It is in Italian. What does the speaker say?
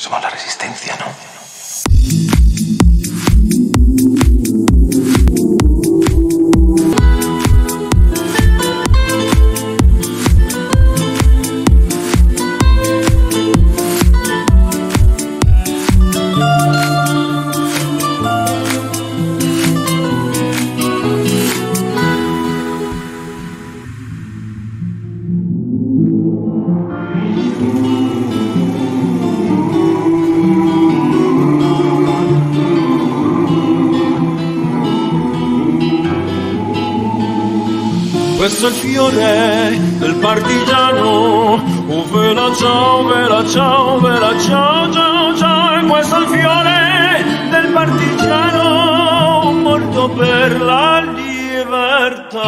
Somos la resistencia, ¿no? questo è il fiore del partigiano. Oh vela ciao, vela ciao, vela ciao, ciao, ciao, e questo è il fiore del partigiano morto per la libertà.